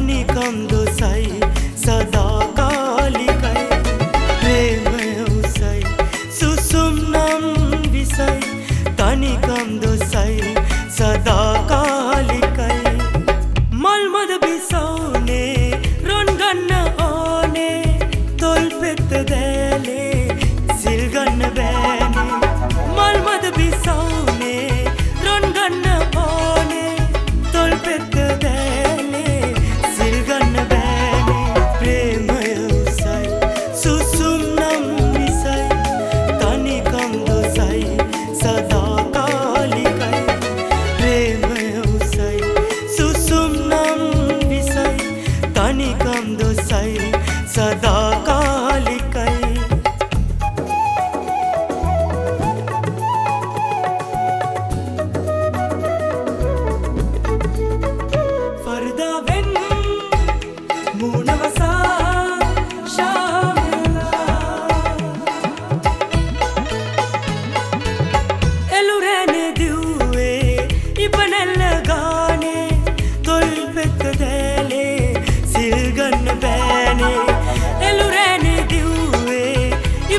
রানী কান্দ ಮಾಲಿಕ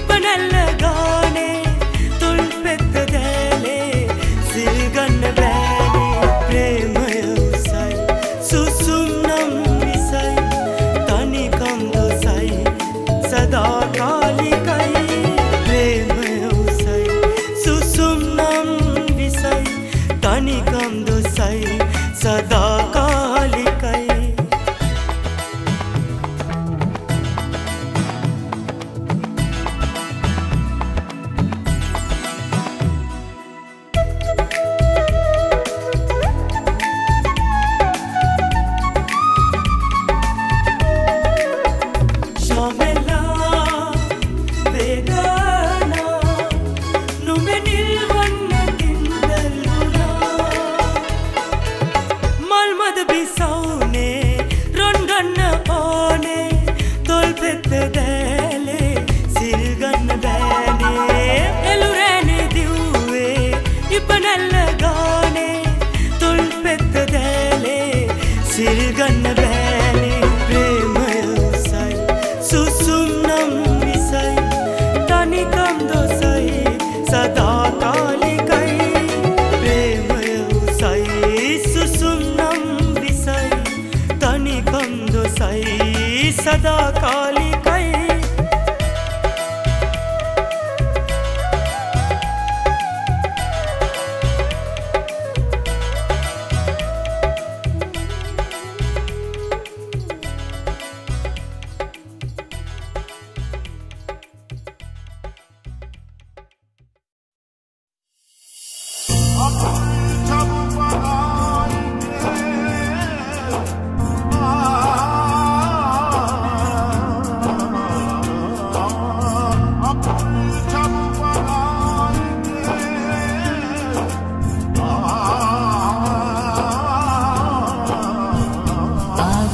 Keep. සිල් ගන්න බෑනේ ප්‍රේමය සයි. සුසු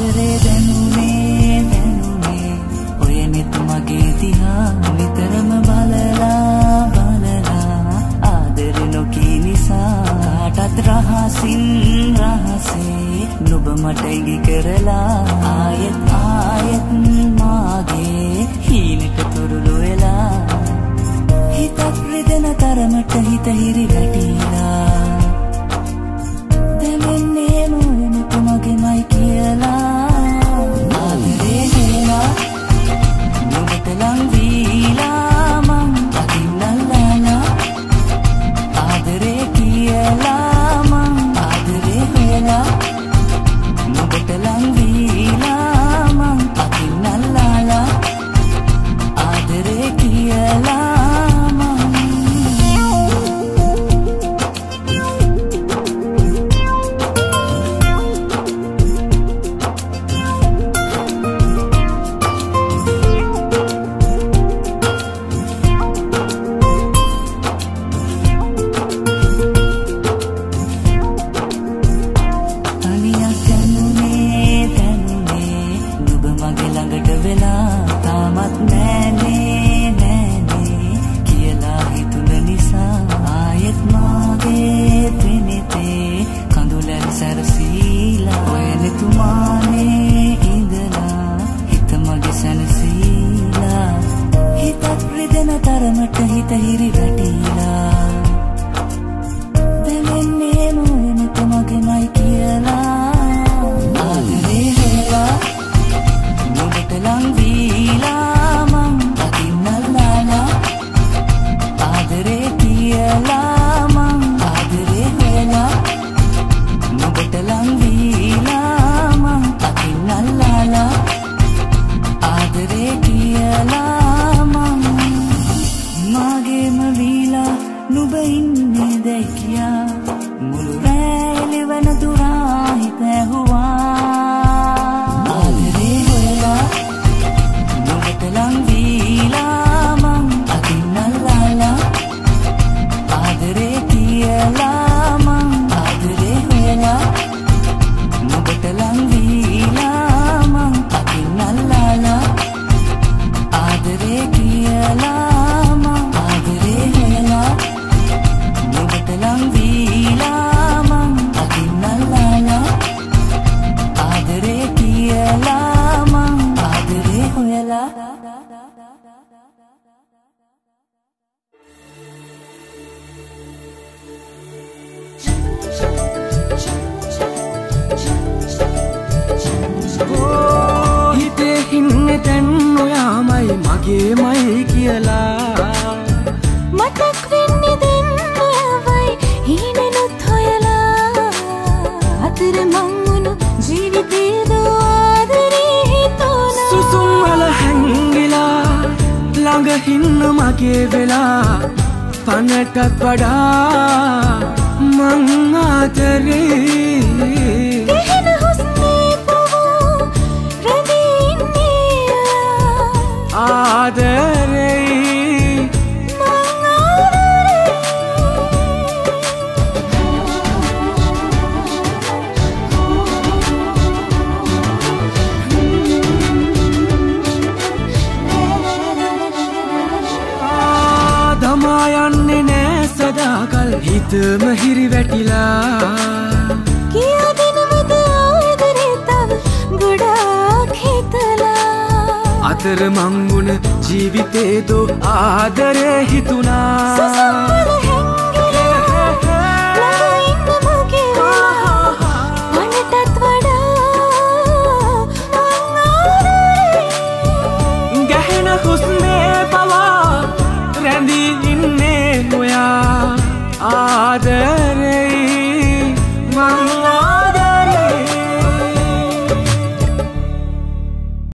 ආදරේ දැනුනේ දැනුනේ. ඔය නෙත් මගේ දිහා නිතරම බලලා බලලා. ආදර නොකී නිසා ටත් රහසින් රහසේ. නුඹ මට ඉඟි කරලා ආයෙත් ආයෙත් මාගේ හීනට තුරුළු වෙලා. හිතක් රිදෙන තරමට හිත හිරි වැටී. හිත හිරිවැටි 越浪 මගේමයි කියලා. මතක් වෙන්නේ දෙන්න ඔයවයි හීනෙනුත් හොයලා අතර මංවුණු ජීවිතේද ආදරේ හිතුණා. සුසුම් වල හැංගිලා ළඟහින්න මගේ වෙලා. පනටත් වඩා මං ආදරේ හිතම හිරි වැටිලා. කියා දෙනවද ආදරේ තව ගොඩාක් හිතලා. අතර මංගුණ ජීවිතේදෝ ආදරය හිතුනා